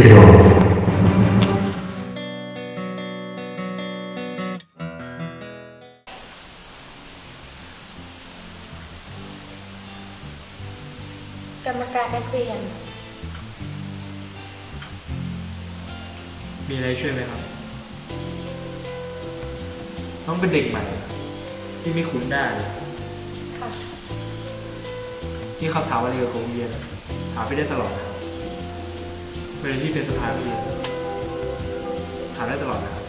กรรมการนักเรียน มีอะไรช่วยไหมครับน้องเป็นเด็กใหม่ ที่ไม่คุ้นหน้าเลยค่ะ ที่เขาถามอะไรเกี่ยวกับโรงเรียนถามไปได้ตลอดนะครับ เวลาที่เป็นสภานักเรียนถามได้ตลอดนะครับ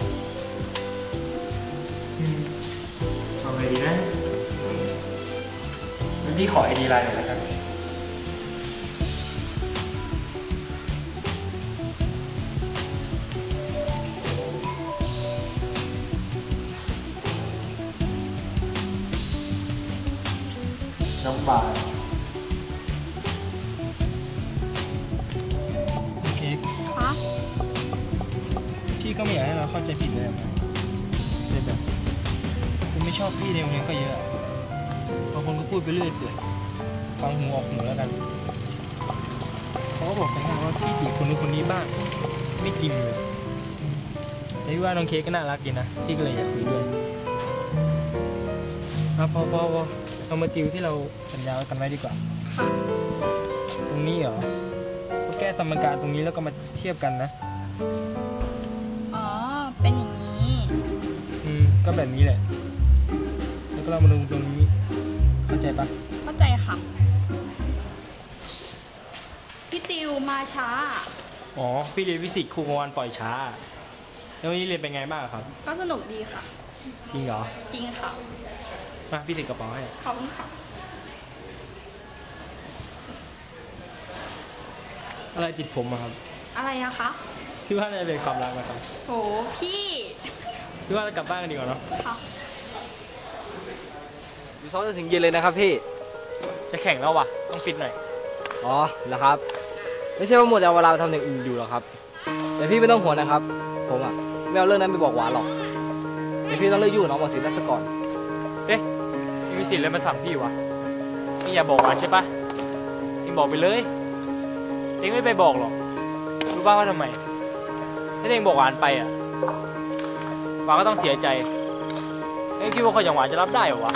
อืมเอาไงดีนะงั้นพี่ขอไอดีไลน์หน่อยนะครับ น้องบา ก็ไม่อยากให้เราเข้าใจผิดเลยอะเลยแบบคุณไม่ชอบพี่ในโรงเรียนก็เยอะอะบางคนก็พูดไปเรื่อยเปื่อยฟังหูออกหูแล้วกันเขาก็บอกกันนะว่าพี่จีบคนนู้นคนนี้บ้าง ไม่จริงเลยแต่พี่ว่าน้องเค้กก็น่ารักดีนะพี่ก็เลยอยากคุยด้วยเอาพอพอพอเรามาติวที่เราสัญญากันไว้ดีกว่าค่ะตรงนี้เหรอก็แก้สมการตรงนี้แล้วก็มาเทียบกันนะ ก็แบบนี้แหละ แล้วก็เรามาดูตรงนี้ เข้าใจปะเข้าใจค่ะ พี่ติวมาช้า อ๋อ พี่เรียนฟิสิกส์ครูกลางวันปล่อยช้า แล้ววันนี้เรียนเป็นไงบ้างครับ ก็สนุกดีค่ะ จริงเหรอ จริงค่ะ มาพี่ติดกระเป๋าให้ ขอบคุณค่ะ อะไรติดผมอะครับ อะไรอะคะ พี่ว่าน่าจะเป็นความรักนะครับ โห พี่ พี่ว่าเรากลับบ้านกันดีกว่าเนาะค่ะอยู่ซ้อมจนถึงเย็นเลยนะครับพี่ จะแข่งแล้ววะต้องฟิตหน่อย อ๋อเหรอครับ ไม่ใช่ว่าหมดเอาเวลาไปทำอย่างอื่นอยู่หรอกครับ แต่พี่ไม่ต้องห่วงนะครับ ผมอะไม่เอาเรื่องนั้นไปบอกหวานหรอก แต่พี่ต้องเลิกยุ่งกับน้องหมอศิลป์นั่นซะก่อน เอ๊ะนี่มีสิทธิ์อะไรมาสั่งพี่วะนี่อย่าบอกหวานใช่ปะเองบอกไปเลย เองไม่ไปบอกหรอก รู้บ้างว่าทำไม ถ้าเองบอกหวานไปอะ หวานก็ต้องเสียใจเองคิดว่าคนอย่างหวานจะรับได้เหรอวะ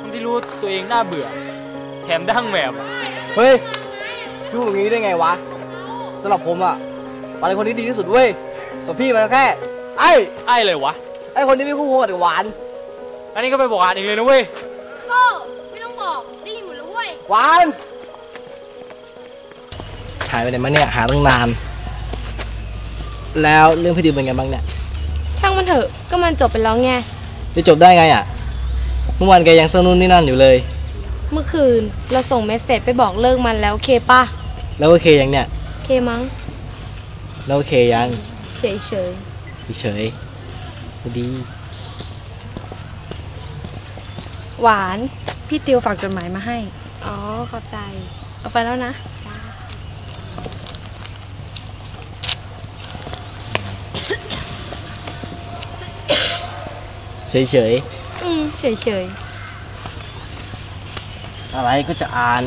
ทั้งที่รู้ตัวเองน่าเบื่อ แถมดั้งแหมบอะเฮ้ยยุ่งอย่างนี้ได้ไงวะสำหรับผมอะหวานเป็นคนที่ดีที่สุดเว้ยส่วนพี่มันก็แค่ไอ้ไอ้เลยวะไอ้คนที่ไม่คู่ควรกับหวาน อันนี้ก็ไปบอกหวานเองเลยนะเว้ยโซ่ไม่ต้องบอกได้ยินหมดแล้วเว้ยหวานหายไปไหนมาเนี่ยหาตั้งนาน แล้วเรื่องพี่ดิวเป็นไงบ้างเนี่ย ช่างมันเถอะ ก็มันจบไปแล้วไง จะจบได้ไงอะ เมื่อวานแกยังเซนู่นนี่นั่นอยู่เลย เมื่อคืนเราส่งเมสเซจไปบอกเลิกมันแล้วโอเคปะแล้วโอเคยังเนี่ย โอเคมั้ง แล้วโอเคยัง เฉยเฉยเฉยๆดี หวาน พี่ติวฝากจดหมายมาให้ๆอ๋อเข้าใจ เอาไปแล้วนะ เฉยเฉยอืมเฉยเฉยอะไรก็จะอ่าน